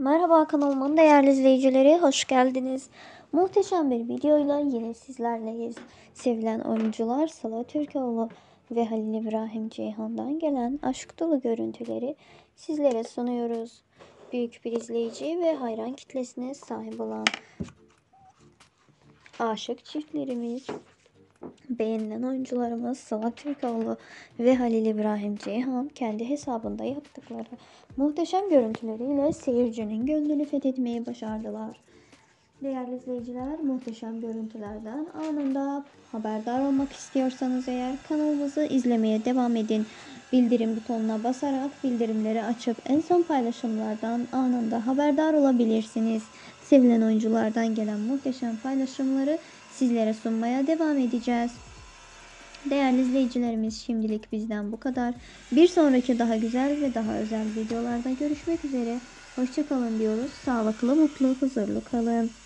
Merhaba kanalımın değerli izleyicileri, hoş geldiniz. Muhteşem bir videoyla yine sizlerleyiz. Sevilen oyuncular Sıla Türkoğlu ve Halil İbrahim Ceyhan'dan gelen aşk dolu görüntüleri sizlere sunuyoruz. Büyük bir izleyici ve hayran kitlesine sahip olan aşık çiftlerimiz Beğenilen oyuncularımız Sıla Türkoğlu ve Halil İbrahim Ceyhan kendi hesabında yaptıkları muhteşem görüntüleriyle seyircinin gönlünü fethetmeyi başardılar. Değerli izleyiciler, muhteşem görüntülerden anında haberdar olmak istiyorsanız eğer kanalımızı izlemeye devam edin. Bildirim butonuna basarak bildirimleri açıp en son paylaşımlardan anında haberdar olabilirsiniz. Sevilen oyunculardan gelen muhteşem paylaşımları sizlere sunmaya devam edeceğiz. Değerli izleyicilerimiz şimdilik bizden bu kadar. Bir sonraki daha güzel ve daha özel videolarda görüşmek üzere. Hoşçakalın diyoruz. Sağlıklı, mutlu, huzurlu kalın.